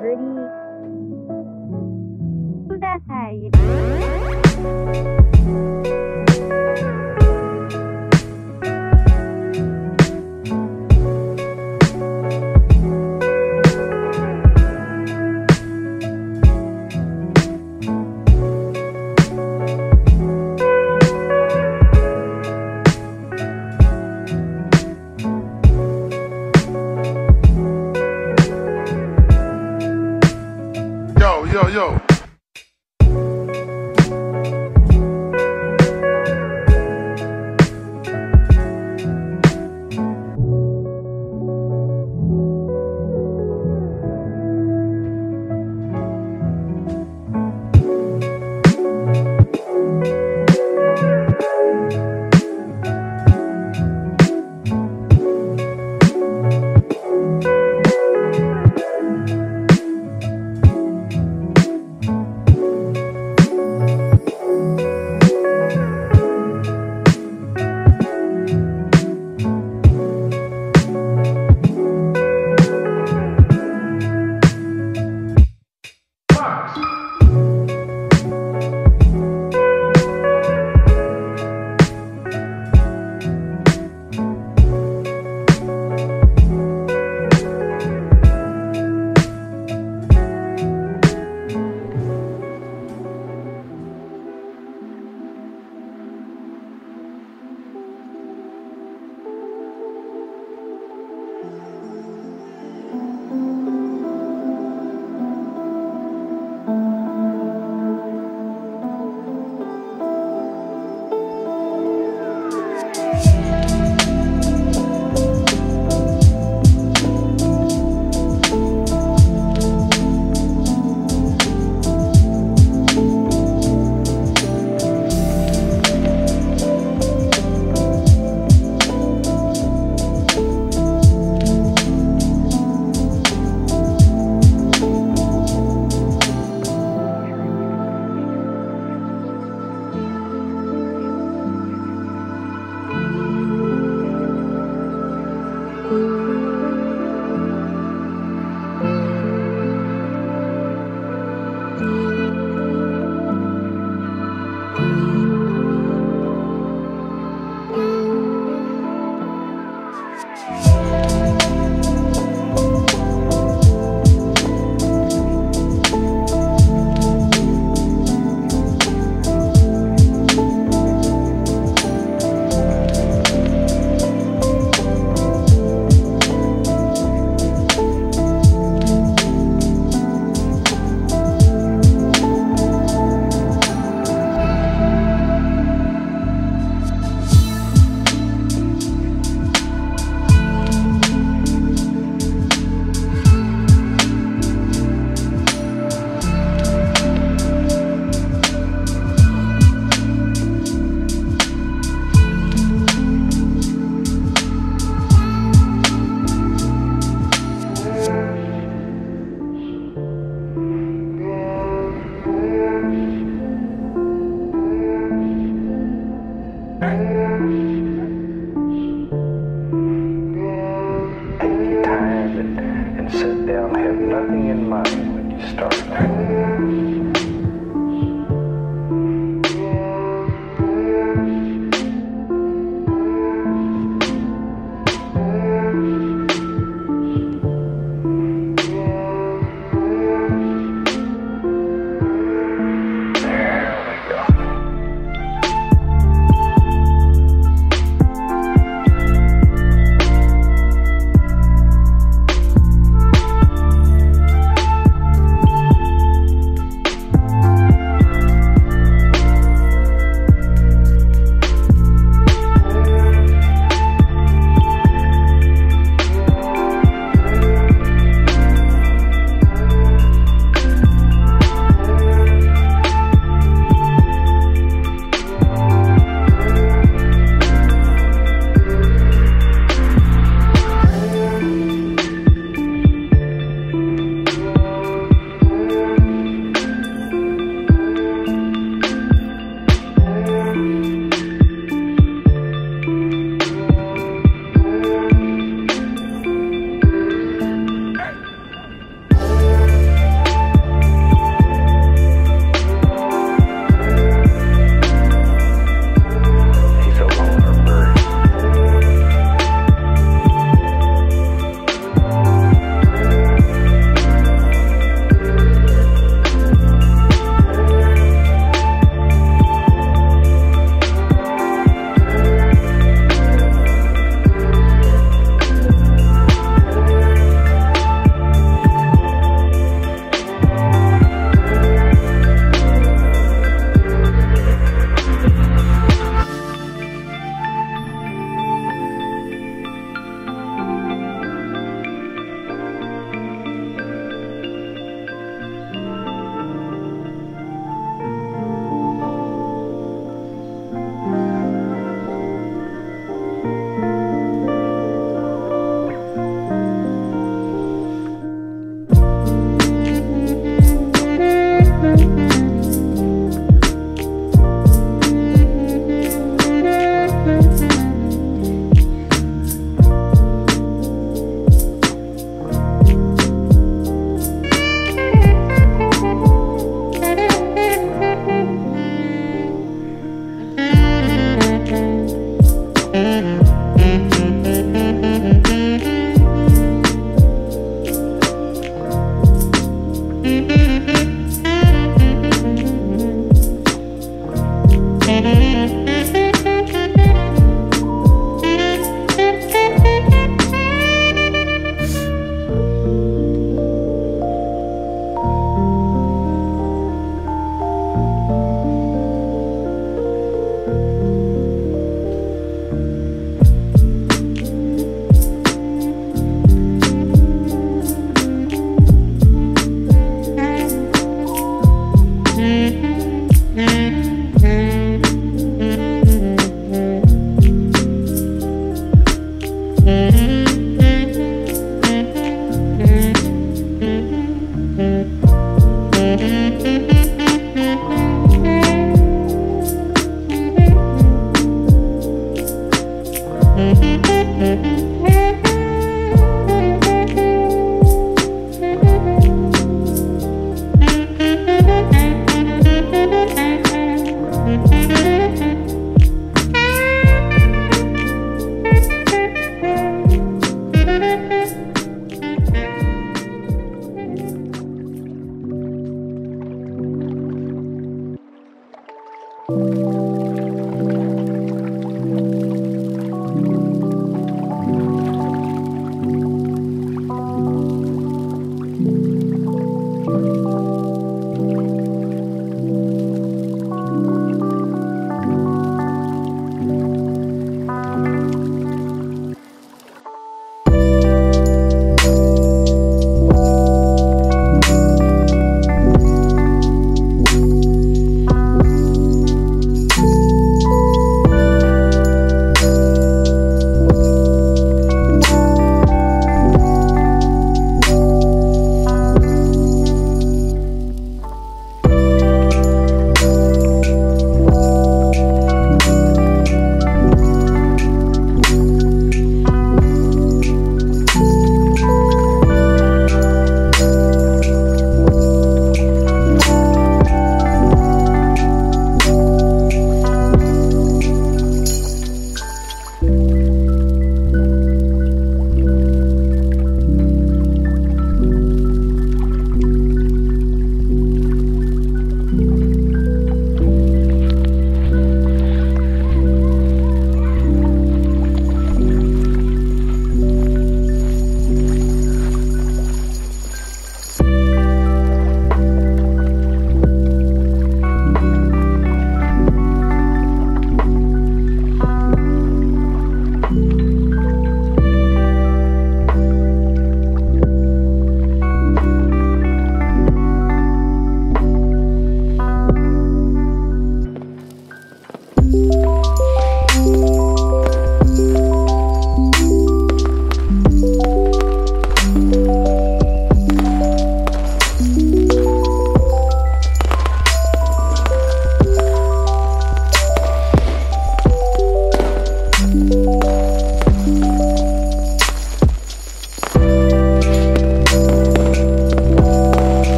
Pretty. That's how you.